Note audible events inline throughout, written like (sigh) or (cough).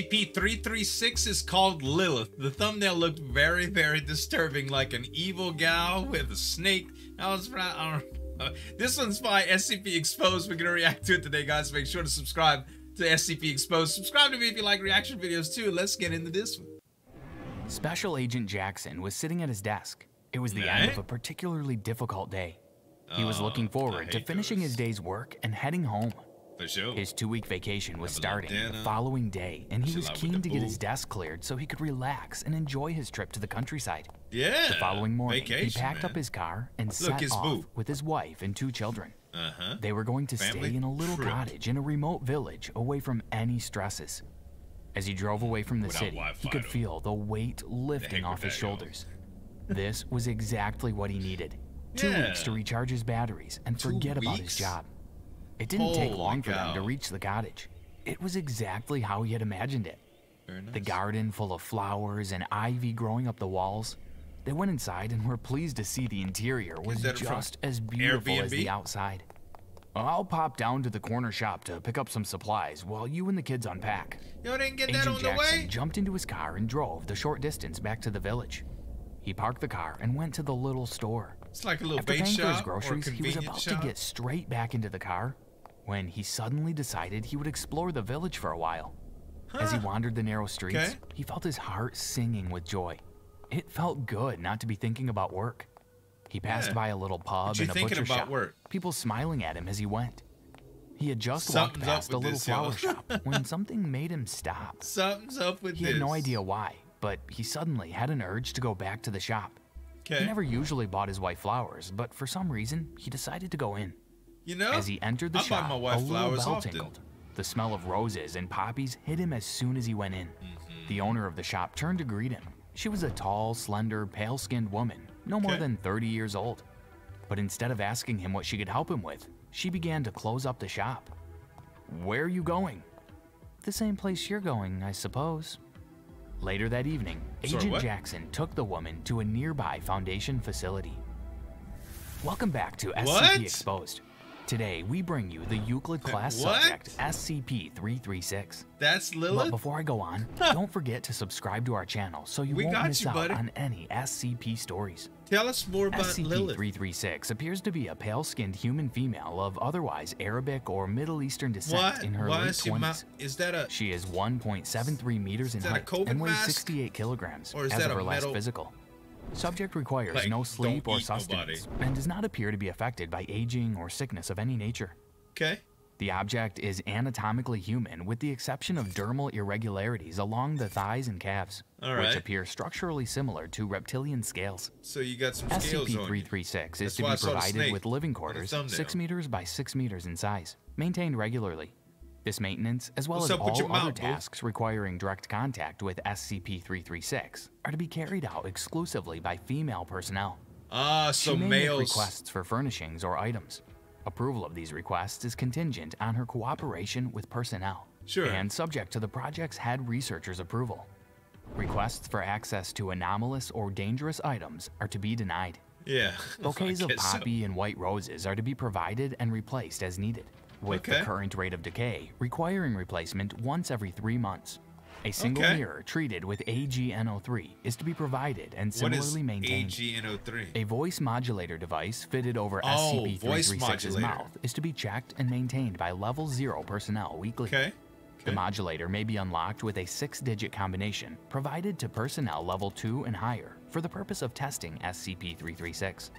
SCP-336 is called Lilith. The thumbnail looked very, very disturbing, like an evil gal with a snake. I was, I don't. (laughs) This one's by SCP Exposed. We're gonna react to it today, guys. Make sure to subscribe to SCP Exposed. Subscribe to me if you like reaction videos too. Let's get into this one. Special Agent Jackson was sitting at his desk. It was the end of a particularly difficult day. He was Oh, looking forward to finishing those. his day's work and heading home. Sure. His two week vacation was Have a little starting the following day, and he was keen the to get his desk cleared so he could relax and enjoy his trip to the countryside. yeah. The following morning, he vacation, packed up his car and Look, set his off boo. with his wife and two children. Uh-huh. They were going to Family stay in a little trip. cottage in a remote village away from any stresses. As he drove away from the Without city, he could feel the weight lifting heck off his shoulders. this was exactly what he needed. Two Yeah. weeks to recharge his batteries and Two forget about his job. It didn't take long for them to reach the cottage. It was exactly how he had imagined it. Nice. The garden full of flowers and ivy growing up the walls. They went inside and were pleased to see the interior was just as beautiful as the outside. I'll pop down to the corner shop to pick up some supplies while you and the kids unpack. Yo, didn't get that Agent on the Jackson way? jumped into his car and drove the short distance back to the village. He parked the car and went to the little store. It's like a little After bait paying for his shop groceries, he was about shop. to get straight back into the car when he suddenly decided he would explore the village for a while. As he wandered the narrow streets, Okay. he felt his heart singing with joy. It felt good not to be thinking about work. He passed Yeah. by a little pub and a butcher about shop, work? people smiling at him as he went. He had just Something's walked past a little this, flower shop (laughs) when something made him stop. Something's up with He this. had no idea why, but he suddenly had an urge to go back to the shop. He never usually bought his wife flowers, but for some reason, he decided to go in. You know, As he entered the I shop, my a little bell often. tinkled. The smell of roses and poppies hit him as soon as he went in. Mm-hmm. The owner of the shop turned to greet him. She was a tall, slender, pale-skinned woman, no more Okay. than 30 years old. But instead of asking him what she could help him with, she began to close up the shop. Where are you going? The same place you're going, I suppose. Later that evening, Sorry, Agent what? Jackson took the woman to a nearby Foundation facility. Welcome back to SCP What? Exposed. Today, we bring you the Euclid class What? subject SCP-336. That's Lilith? But before I go on, don't forget to subscribe to our channel so you We won't got miss you, out buddy. on any SCP stories. Tell us more about Lilith. SCP-336 appears to be a pale-skinned human female of otherwise Arabic or Middle Eastern descent What? in her Why late is she 20s. Is that a? She is 1.73 meters in height and weighs 68 kilograms Or is as that of a her last physical. Subject requires Like, no sleep or eat nobody. sustenance and does not appear to be affected by aging or sickness of any nature. Okay. The object is anatomically human with the exception of dermal irregularities along the thighs and calves, which appear structurally similar to reptilian scales. So you got some scales. SCP-336 is to be provided with living quarters thumbnail. 6 meters by 6 meters in size, maintained regularly. This maintenance, as well What's as up with your all other mouth, tasks requiring direct contact with SCP-336, are to be carried out exclusively by female personnel. Ah, so she may make requests for furnishings or items. Approval of these requests is contingent on her cooperation with personnel Sure. and subject to the project's head researcher's approval. Requests for access to anomalous or dangerous items are to be denied. Yeah. (laughs) Bouquets of guess so. poppy and white roses are to be provided and replaced as needed, with Okay. the current rate of decay requiring replacement once every three months. A single Okay. mirror treated with AgNO3 is to be provided and similarly maintained. AgNO3? A voice modulator device fitted over Oh, SCP-336's mouth is to be checked and maintained by Level 0 personnel weekly. Okay. The modulator may be unlocked with a six-digit combination provided to personnel Level 2 and higher for the purpose of testing SCP-336.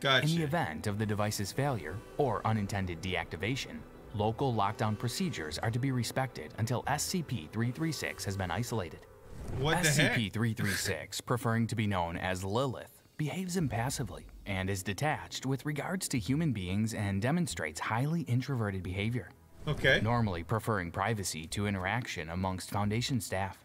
Gotcha. In the event of the device's failure or unintended deactivation, local lockdown procedures are to be respected until SCP-336 has been isolated. what? SCP-336, preferring to be known as Lilith, behaves impassively and is detached with regards to human beings and demonstrates highly introverted behavior, Okay. normally preferring privacy to interaction amongst Foundation staff.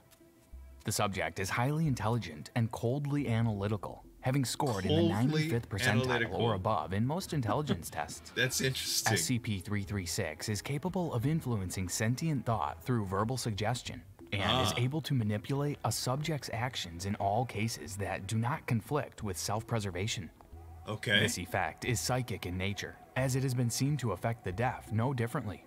The subject is highly intelligent and coldly analytical, having scored in the 95th percentile analytical. or above in most intelligence (laughs) tests. That's interesting. SCP-336 is capable of influencing sentient thought through verbal suggestion and is Ah. able to manipulate a subject's actions in all cases that do not conflict with self-preservation. okay. This effect is psychic in nature, as it has been seen to affect the deaf no differently.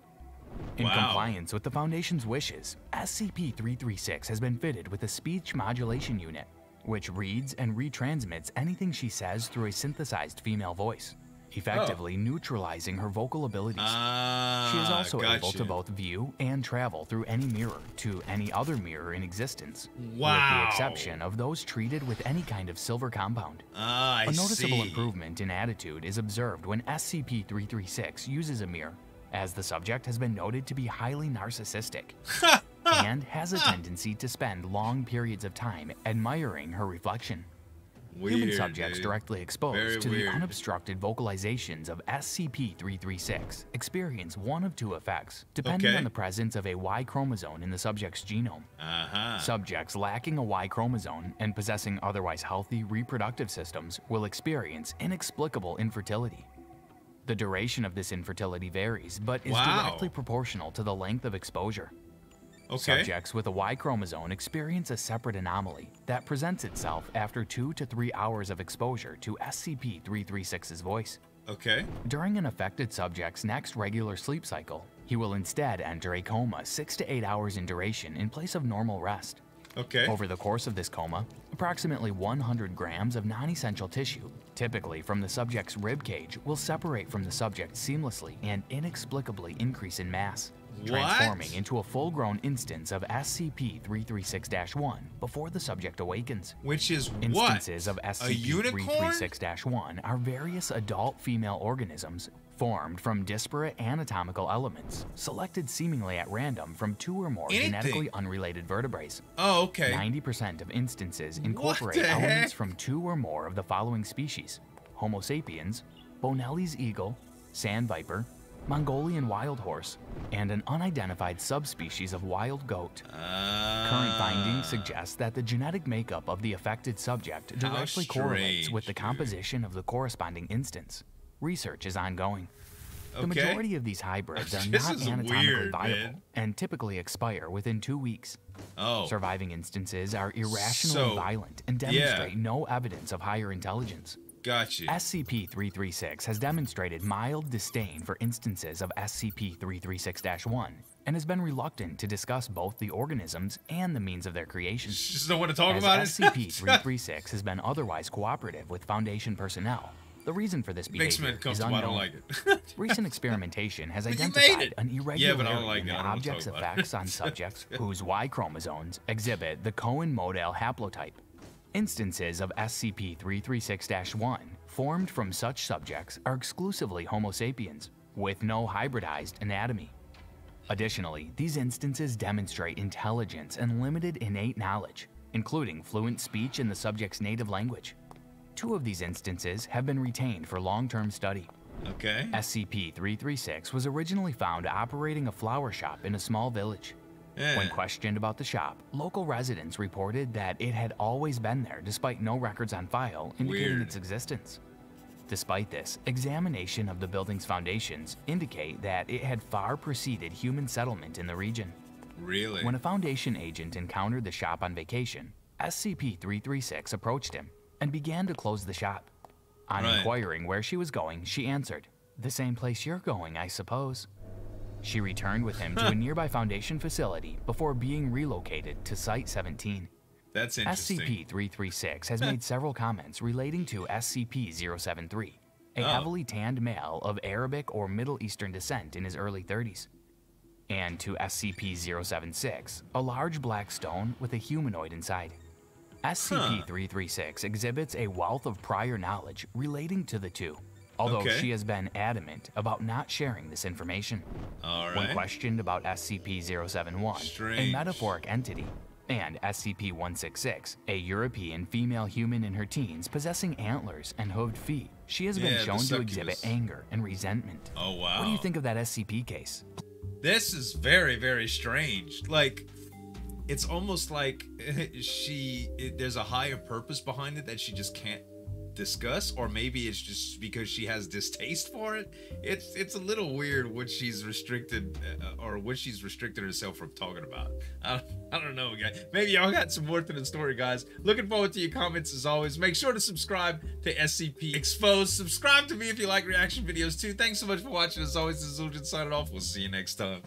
In Wow. compliance with the Foundation's wishes, SCP-336 has been fitted with a speech modulation unit, which reads and retransmits anything she says through a synthesized female voice, effectively neutralizing her vocal abilities. Ah, She is also able to both view and travel through any mirror to any other mirror in existence, with the exception of those treated with any kind of silver compound. Ah, I A noticeable see. improvement in attitude is observed when SCP-336 uses a mirror, as the subject has been noted to be highly narcissistic (laughs) and has a tendency to spend long periods of time admiring her reflection. Weird, Human subjects dude. directly exposed Very to weird. the unobstructed vocalizations of SCP-336 experience one of two effects, depending Okay. on the presence of a Y chromosome in the subject's genome. Uh-huh. Subjects lacking a Y chromosome and possessing otherwise healthy reproductive systems will experience inexplicable infertility. The duration of this infertility varies, but is Wow. directly proportional to the length of exposure. Okay. Subjects with a Y chromosome experience a separate anomaly that presents itself after two to three hours of exposure to SCP-336's voice. Okay. During an affected subject's next regular sleep cycle, he will instead enter a coma six to eight hours in duration in place of normal rest. Okay. Over the course of this coma, approximately 100 grams of non-essential tissue, typically from the subject's rib cage, will separate from the subject seamlessly and inexplicably increase in mass? Transforming into a full-grown instance of SCP-336-1 before the subject awakens. Which is what? Instances of A unicorn? SCP-336-1 are various adult female organisms formed from disparate anatomical elements, selected seemingly at random from two or more Anything. genetically unrelated vertebraes. Oh, okay. 90% of instances incorporate elements heck? from two or more of the following species Homo sapiens, Bonelli's eagle, sand viper, Mongolian wild horse, and an unidentified subspecies of wild goat. Uh, Current findings suggest that the genetic makeup of the affected subject directly correlates with the dude. composition of the corresponding instance. Research is ongoing. The majority of these hybrids (laughs) are not anatomically weird, viable man. and typically expire within two weeks. Oh. Surviving instances are irrationally So, violent and yeah. demonstrate no evidence of higher intelligence. Gotcha. SCP-336 has demonstrated mild disdain for instances of SCP-336-1 and has been reluctant to discuss both the organisms and the means of their creation. Just don't want to talk As about it. SCP-336 has been otherwise cooperative with Foundation personnel, the reason for this behavior is unknown. don't like it. (laughs) Recent experimentation has But (laughs) you made identified an Yeah, irregularity don't like in the I don't wanna object's talk about it. effects on subjects (laughs) whose Y chromosomes exhibit the Cohen-Modal haplotype. Instances of SCP-336-1 formed from such subjects are exclusively Homo sapiens, with no hybridized anatomy. Additionally, these instances demonstrate intelligence and limited innate knowledge, including fluent speech in the subject's native language. Two of these instances have been retained for long-term study. okay. SCP-336 was originally found operating a flower shop in a small village. Yeah. When questioned about the shop, local residents reported that it had always been there despite no records on file indicating Weird. its existence. Despite this, examination of the building's foundations indicate that it had far preceded human settlement in the region. Really? When a Foundation agent encountered the shop on vacation, SCP-336 approached him and began to close the shop. On Right. inquiring where she was going, she answered, The same place you're going, I suppose. She returned with him to a nearby Foundation facility before being relocated to Site 17. That's interesting. SCP-336 has made several comments relating to SCP-073, a Oh. heavily tanned male of Arabic or Middle Eastern descent in his early 30s, and to SCP-076, a large black stone with a humanoid inside. SCP-336 exhibits a wealth of prior knowledge relating to the two, although Okay. she has been adamant about not sharing this information. All When questioned about SCP-071, a metamorphic entity, and SCP-166, a European female human in her teens possessing antlers and hooved feet, she has been Yeah, the shown to exhibit anger and resentment. Oh wow. What do you think of that SCP case? This is very, very strange. Like, it's almost like (laughs) she it, there's a higher purpose behind it that she just can't discuss, or maybe it's just because she has distaste for it. It's it's a little weird what she's restricted uh, or what she's restricted herself from talking about. I don't, I don't know, guys. Maybe y'all got some more to the story, guys. Looking forward to your comments as always. Make sure to subscribe to SCP Exposed. Subscribe to me if you like reaction videos too. Thanks so much for watching. As always, this is Zueljin signing off. We'll see you next time.